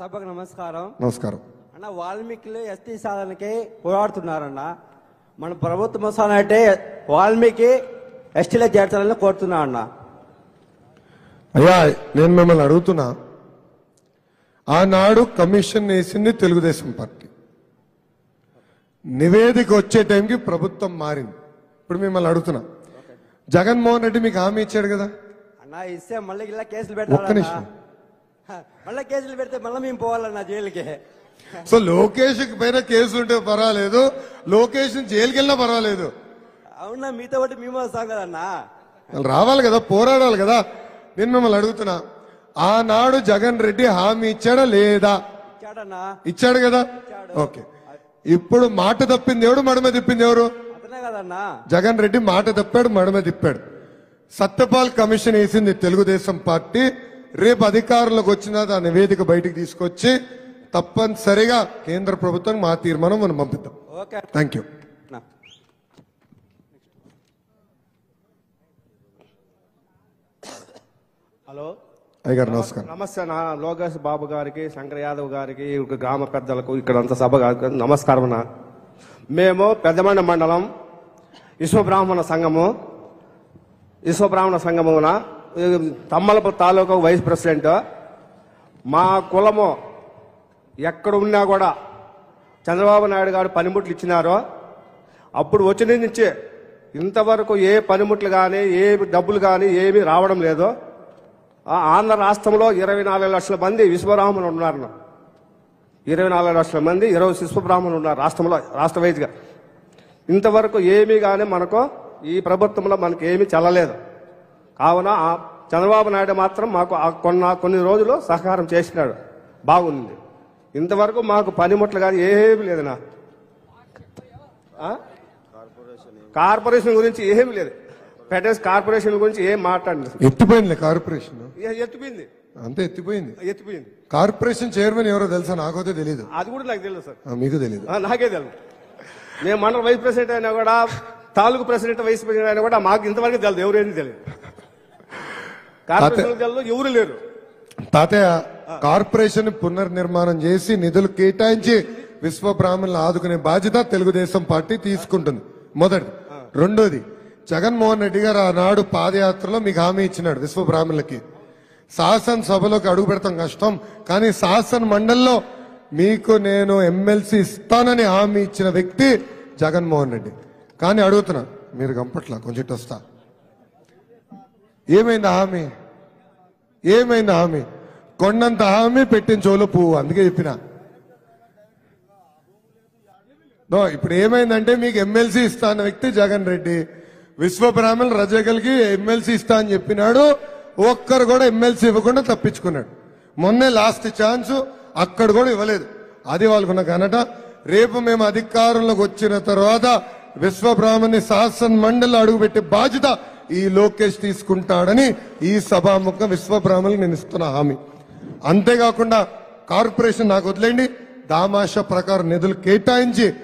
సభకు నమస్కారం. నమస్కారం. అన్న వాల్మీకిలు ఎస్టీ సాధనకి పోరాడుతున్నారన్న మన ప్రభుత్వం వస్తానంటే వాల్మీకి ఎస్టీలో చేర్చాలని కోరుతున్నా అన్న. అయ్యా నేను మిమ్మల్ని అడుగుతున్నా. ఆనాడు కమిషన్ వేసింది తెలుగుదేశం పార్టీ. నివేదిక వచ్చే టైంకి ప్రభుత్వం మారింది. ఇప్పుడు మిమ్మల్ని అడుగుతున్నా. జగన్మోహన్ రెడ్డి మీకు హామీ ఇచ్చాడు కదా? అన్న ఇస్తే మళ్ళీ ఇలా కేసులు ఒక్క పెడతారన్న నిమిషం. హ, మళ్ళీ కేసులు పెడితే మళ్ళీ మేము పోవాలన్న జైలుకి. సో లోకేష్ పైన కేసు ఉంటే పర్వాలేదు లోకేష్ జైలుకి వెళ్ళినా పర్వాలేదు. అవునా మీతో ఒకటి మేము వస్తాం కదన్నా? రావాలి కదా పోరాడాలి కదా. నేను మిమ్మల్ని అడుగుతున్నా ఆనాడు జగన్ రెడ్డి హామీ ఇచ్చాడా లేదా? ఇచ్చాడు కదా? ఓకే. ఇప్పుడు మాట తప్పింది ఎవడు మడమ తిప్పింది ఎవరు? జగన్ రెడ్డి మాట తప్పాడు మడమ తిప్పాడు. సత్యపాల్ కమిషన్ వేసింది తెలుగుదేశం పార్టీ. రేపు అధికారంలోకి వచ్చిన ఆ నివేదిక బయటికి తీసుకొచ్చి తప్పనిసరిగా కేంద్ర ప్రభుత్వం మా తీర్మానం మనం పంపిద్దాం. ఓకే. Thank you hello. అయ్యగారు నమస్కారం. నమస్తే నా లోకేష్ బాబు గారికి శంకర్ యాదవ్ గారికి ఇక గ్రామ పెద్దలకు ఇక్కడ అంత సభ నమస్కారం అన్న. మేము పెద్దమండ మండలం విశ్వబ్రాహ్మణ సంఘము విశ్వబ్రాహ్మణ సంఘమున తమ్మలపు తాలూకా వైస్ ప్రెసిడెంట్. మా కులము ఎక్కడ ఉన్నా కూడా చంద్రబాబు నాయుడు గారు పనిముట్లు ఇచ్చినారో అప్పుడు వచ్చిన నుంచి ఇంతవరకు ఏ పనిముట్లు కానీ ఏ డబ్బులు కానీ ఏమీ రావడం లేదు. ఆంధ్ర రాష్ట్రంలో ఇరవై నాలుగు లక్షల మంది విశ్వబ్రాహ్మణులు ఉన్నారు. ఇరవై నాలుగు లక్షల మంది ఇరవై విశ్వబ్రాహ్మణులు ఉన్నారు రాష్ట్రంలో రాష్ట్ర వైజ్గా. ఇంతవరకు ఏమీ కానీ మనకు ఈ ప్రభుత్వంలో మనకి ఏమీ చల్లలేదు. కావున ఆ చంద్రబాబు నాయుడు మాత్రం మాకు ఆ కొన్న కొన్ని రోజులు సహకారం చేసినాడు. బాగుంది. ఇంతవరకు మాకు పనిముట్లు కానీ ఏమీ లేదనా? కార్పొరేషన్ గురించి ఏమీ లేదు. ఫెడరల్ కార్పొరేషన్ గురించి ఏం మాట్లాడలేదు. ఎత్తిపోయింది కార్పొరేషన్? ఎత్తిపోయింది. అంతే ఎత్తిపోయింది. ఎత్తిపోయింది. కార్పొరేషన్ చైర్మన్ ఎవరో తెలుసా? నాకైతే తెలియదు అది కూడా నాకు తెలియదు సార్. మీకు తెలియదు నాకే తెలియదు నేను మండల వైస్ ప్రెసిడెంట్ అయినా కూడా తాలూకు ప్రెసిడెంట్ వైస్ ప్రెసిడెంట్ అయినా కూడా మాకు ఇంతవరకు తెలియదు ఎవరేంది తెలియదు కార్పొరేషన్ ఎవరు లేరు. తాతయ్య కార్పొరేషన్ పునర్నిర్మాణం చేసి నిధులు కేటాయించి విశ్వ బ్రాహ్మణులు ఆదుకునే బాధ్యత తెలుగుదేశం పార్టీ తీసుకుంటుంది. మొదటి. రెండోది జగన్మోహన్ రెడ్డి గారు ఆనాడు పాదయాత్రలో మీకు హామీ ఇచ్చినాడు విశ్వ బ్రాహ్మణులకి. శాసనసభలోకి అడుగు పెడతాం కష్టం కానీ శాసన మండలిలో మీకు నేను ఎమ్మెల్సీ ఇస్తానని హామీ ఇచ్చిన వ్యక్తి జగన్మోహన్ రెడ్డి. కానీ అడుగుతున్నా మీరు గంపట్ల కొంచెం వస్తా. ఏమైంది హామీ? ఏమైంది హామీ? కొండంత హామీ పెట్టిన చోలు పువ్వు అందుకే చెప్పిన. ఇప్పుడు ఏమైందంటే మీకు ఎమ్మెల్సీ ఇస్తా అన్న వ్యక్తి జగన్ రెడ్డి. విశ్వబ్రాహ్మణ్ రజగల్కి ఎమ్మెల్సీ ఇస్తా అని చెప్పినాడు. ఒక్కరు కూడా ఎమ్మెల్సీ ఇవ్వకుండా తప్పించుకున్నాడు. మొన్నే లాస్ట్ ఛాన్స్ అక్కడ కూడా ఇవ్వలేదు. అది వాళ్ళకున్న కనట రేపు మేము అధికారంలోకి వచ్చిన తర్వాత విశ్వబ్రాహ్మణి శాసన మండలి అడుగుపెట్టే బాధ్యత ఈ లోకేష్ తీసుకుంటాడని ఈ సభాముఖం విశ్వ బ్రాహ్మణులకు నేను ఇస్తున్న హామీ. అంతేకాకుండా కార్పొరేషన్ నాకు వదిలేండి దామాష ప్రకారం నిధులు కేటాయించి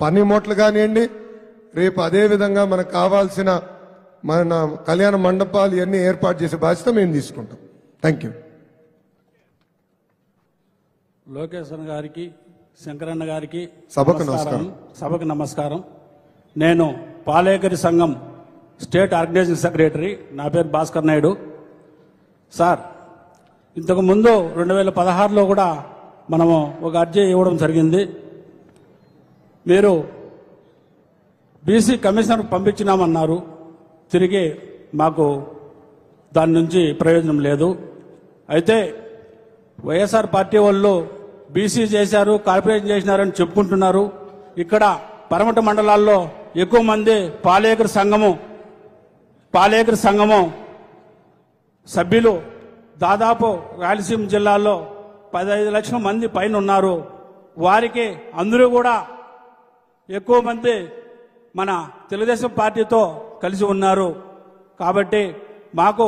పనిముట్లు కానివ్వండి. రేపు అదే విధంగా మనకు కావాల్సిన మన కళ్యాణ మండపాలు ఇవన్నీ ఏర్పాటు చేసే బాధ్యత మేము తీసుకుంటాం. థ్యాంక్ యూ లోకేశ్వర్ గారికి శంకరన్న గారికి సభకు నమస్కారం. సభకు నమస్కారం. నేను పాలేకరి సంఘం స్టేట్ ఆర్గనైజింగ్ సెక్రటరీ నా పేరు భాస్కర్ నాయుడు. సార్ ఇంతకుముందు రెండు వేల పదహారులో కూడా మనము ఒక అర్జీ ఇవ్వడం జరిగింది. మీరు బీసీ కమిషనర్ పంపించినామన్నారు. తిరిగి మాకు దాని నుంచి ప్రయోజనం లేదు. అయితే వైఎస్ఆర్ పార్టీ వాళ్ళు బీసీ చేశారు కార్పొరేషన్ చేసినారని చెప్పుకుంటున్నారు. ఇక్కడ పరమట మండలాల్లో ఎక్కువ మంది పాలేకర్ సంఘము పాలేకర్ సంఘము సభ్యులు దాదాపు రాయలసీమ జిల్లాలో పదహైదు లక్షల మంది పైన ఉన్నారు వారికి అందరూ కూడా ఎక్కువ మంది మన తెలుగుదేశం పార్టీతో కలిసి ఉన్నారు. కాబట్టి మాకు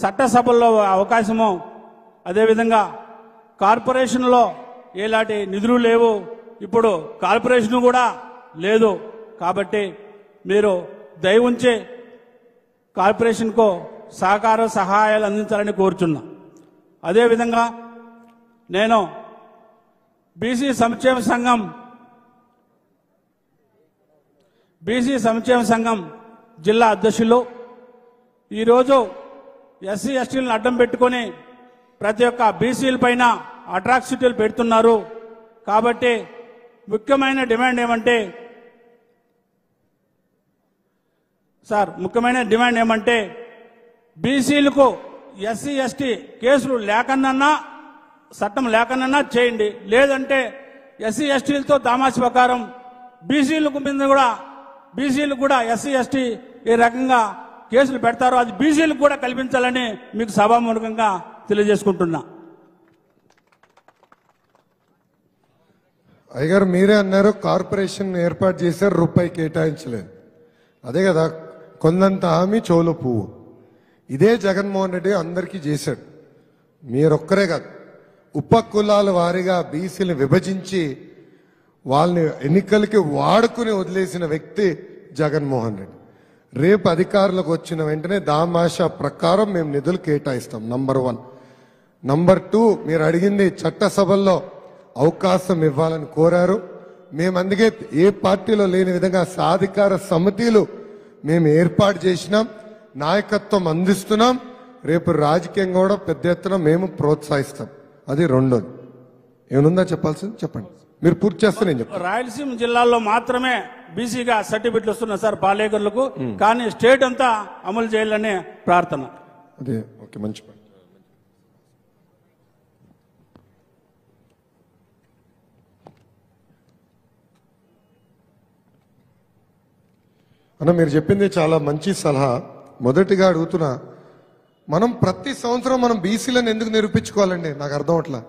చట్టసభల్లో అవకాశము అదేవిధంగా కార్పొరేషన్లో ఎలాంటి నిధులు లేవు. ఇప్పుడు కార్పొరేషన్ కూడా లేదు. కాబట్టి మీరు దయ ఉంచి కార్పొరేషన్కు సహకార సహాయాలు అందించాలని కోరుచున్నా. అదేవిధంగా నేను బీసీ సంక్షేమ సంఘం బీసీ సంక్షేమ సంఘం జిల్లా అధ్యక్షులు. ఈరోజు ఎస్సీ ఎస్టీలను అడ్డం పెట్టుకొని ప్రతి ఒక్క బీసీల పైన అట్రాక్సిటీలు పెడుతున్నారు. కాబట్టి ముఖ్యమైన డిమాండ్ ఏమంటే సార్ ముఖ్యమైన డిమాండ్ ఏమంటే బీసీలకు ఎస్సీ ఎస్టీ కేసులు లేకన్నా చట్టం లేకన్నా చేయండి. లేదంటే ఎస్సీ ఎస్టీలతో దామాసి ప్రకారం బీసీలకు మీద కూడా బీసీలకు కూడా ఎస్సీ ఎస్టీ ఏ రకంగా కేసులు పెడతారు అది బీసీలకు కూడా కల్పించాలని మీకు సభాముఖంగా తెలియజేసుకుంటున్నా. అయ్యగారు మీరే అన్నారు కార్పొరేషన్ ఏర్పాటు చేశారు రూపాయి కేటాయించలేదు. అదే కదా కొందంత హామీ చోలు పువ్వు. ఇదే జగన్మోహన్ రెడ్డి అందరికీ చేశాడు. మీరొక్కరే కాదు ఉప కులాల వారీగా బీసీని విభజించి వాళ్ళని ఎన్నికలకి వాడుకుని వదిలేసిన వ్యక్తి జగన్మోహన్ రెడ్డి. రేపు అధికారులకు వచ్చిన వెంటనే దామాష ప్రకారం మేము నిధులు కేటాయిస్తాం నంబర్ వన్. నంబర్ టూ మీరు అడిగింది చట్టసభల్లో అవకాశం ఇవ్వాలని కోరారు. మేము అందుకే ఏ పార్టీలో లేని విధంగా సాధికార సమితిలు మేము ఏర్పాటు చేసినాం నాయకత్వం అందిస్తున్నాం రేపు రాజకీయంగా కూడా పెద్ద ఎత్తున మేము ప్రోత్సహిస్తాం. అది రెండోది. ఏముందా చెప్పాల్సింది? చెప్పండి. మీరు పూర్తి చేస్తే నేను చెప్తాను. రాయలసీమ జిల్లాల్లో మాత్రమే బీసీగా సర్టిఫికెట్లు వస్తున్నాయి సార్ పాలేకర్లకు కానీ స్టేట్ అంతా అమలు చేయాలనే ప్రార్థన. అదే ఓకే మంచి అన్న మీరు చెప్పింది చాలా మంచి సలహా. మొదటిగా అడుగుతున్నా మనం ప్రతి సంవత్సరం మనం బీసీలను ఎందుకు నిరూపించుకోవాలండి? నాకు అర్థం అవట్లా.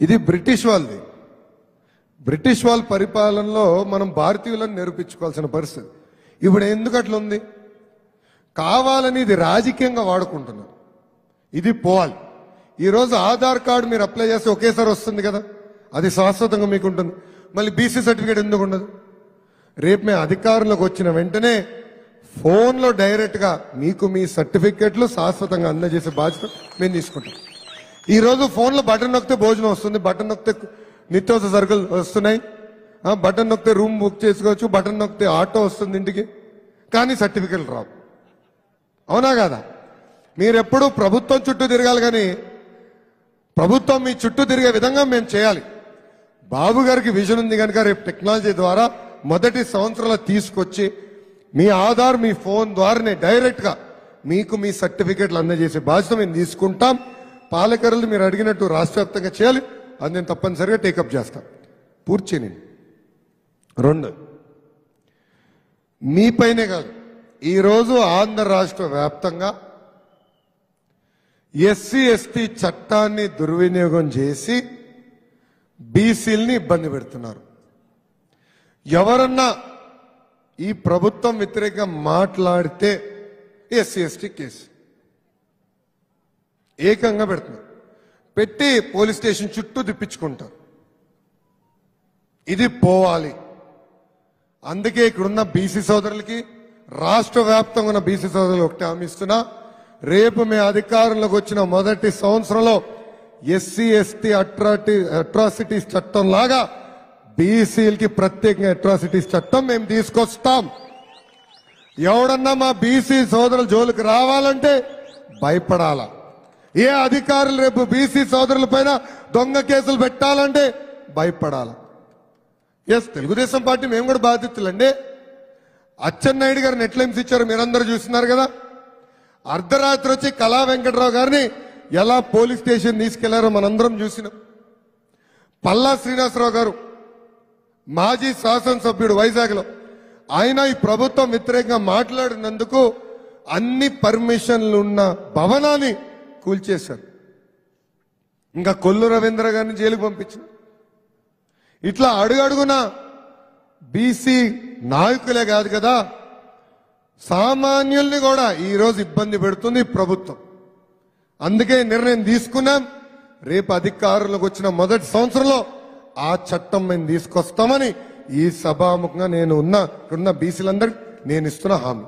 ఇది బ్రిటిష్ వాళ్ళది. బ్రిటిష్ వాళ్ళ పరిపాలనలో మనం భారతీయులను నిరూపించుకోవాల్సిన పరిస్థితి. ఇప్పుడు ఎందుకు అట్లా ఉంది? కావాలని ఇది రాజకీయంగా వాడుకుంటున్నారు. ఇది పోవాలి. ఈరోజు ఆధార్ కార్డు మీరు అప్లై చేస్తే ఒకేసారి వస్తుంది కదా? అది శాశ్వతంగా మీకు ఉంటుంది. మళ్ళీ బీసీ సర్టిఫికేట్ ఎందుకు ఉండదు? రేపు మేము అధికారంలోకి వచ్చిన వెంటనే ఫోన్లో డైరెక్ట్గా మీకు మీ సర్టిఫికెట్లు శాశ్వతంగా అందజేసే బాధ్యత మేము తీసుకుంటాం. ఈరోజు ఫోన్లో బటన్ నొక్కితే భోజనం వస్తుంది బటన్ నొక్కితే నిత్యావసర సరుకులు వస్తున్నాయి. బటన్ నొక్కితే రూమ్ బుక్ చేసుకోవచ్చు బటన్ నొక్కితే ఆటో వస్తుంది ఇంటికి. కానీ సర్టిఫికెట్లు రావు. అవునా కాదా? మీరెప్పుడు ప్రభుత్వం చుట్టూ తిరగాలి కానీ ప్రభుత్వం మీ చుట్టూ తిరిగే విధంగా మేము చేయాలి. బాబు గారికి విజన్ ఉంది కనుక రేపు టెక్నాలజీ ద్వారా మొదటి సంవత్సరంలో తీసుకొచ్చి మీ ఆధార్ మీ ఫోన్ ద్వారానే డైరెక్ట్గా మీకు మీ సర్టిఫికెట్లు అందజేసే బాధ్యత మేము తీసుకుంటాం. పాలకరులు మీరు అడిగినట్టు రాష్ట్రవ్యాప్తంగా చేయాలి. అది నేను తప్పనిసరిగా టేకప్ చేస్తాను పూర్తి నేను రెండు మీపైనే కాదు. ఈరోజు ఆంధ్ర రాష్ట్ర వ్యాప్తంగా ఎస్సీ ఎస్టీ చట్టాన్ని దుర్వినియోగం చేసి బీసీల్ని ఇబ్బంది పెడుతున్నారు. ఎవరన్నా ఈ ప్రభుత్వం వ్యతిరేకంగా మాట్లాడితే ఎస్సీ ఎస్టీ కేసు? ఏకంగా పెడుతున్నారు పెట్టి పోలీస్ స్టేషన్ చుట్టూ తిప్పించుకుంటారు ఇది పోవాలి. అందుకే ఇక్కడున్న బీసీ సోదరులకి రాష్ట్ర వ్యాప్తంగా ఉన్న బీసీ సోదరులు ఒకటి హామీ ఇస్తున్నా. రేపు మీ అధికారంలోకి వచ్చిన మొదటి సంవత్సరంలో ఎస్సీ ఎస్టీ అట్రాటి అట్రాసిటీస్ చట్టం లాగా బీసీలకి ప్రత్యేకంగా అట్రాసిటీస్ చట్టం మేము తీసుకొస్తాం. ఎవడన్నా మా బీసీ సోదరుల జోలికి రావాలంటే భయపడాల. ఏ అధికారులు రేపు బీసీ సోదరుల పైన దొంగ కేసులు పెట్టాలంటే భయపడాల. ఎస్ తెలుగుదేశం పార్టీ మేము కూడా బాధితులండి. అచ్చెన్నాయుడు గారిని ఎట్లా ఇచ్చారు మీరందరూ చూస్తున్నారు కదా. అర్ధరాత్రి వచ్చి కళా వెంకటరావు గారిని ఎలా పోలీస్ స్టేషన్ తీసుకెళ్ళారో మనందరం చూసినాం. పల్లా శ్రీనివాసరావు గారు మాజీ శాసనసభ్యుడు వైజాగ్లో. ఆయన ఈ ప్రభుత్వం వ్యతిరేకంగా మాట్లాడినందుకు అన్ని పర్మిషన్లు ఉన్న భవనాన్ని కూల్చేశారు. ఇంకా కొల్లు రవీంద్ర గారిని జైలుకు పంపించారు ఇట్లా అడుగడుగున బీసీ నాయకులే కాదు కదా సామాన్యుల్ని కూడా ఈరోజు ఇబ్బంది పెడుతుంది ప్రభుత్వం. అందుకే నిర్ణయం తీసుకున్నాం. రేపు అధికారులకు వచ్చిన మొదటి సంవత్సరంలో ఆ చట్టం మేము తీసుకొస్తామని ఈ సభాముఖంగా నేను ఉన్న ఇక్కడున్న బీసీలందరికీ నేను ఇస్తున్న హామీ.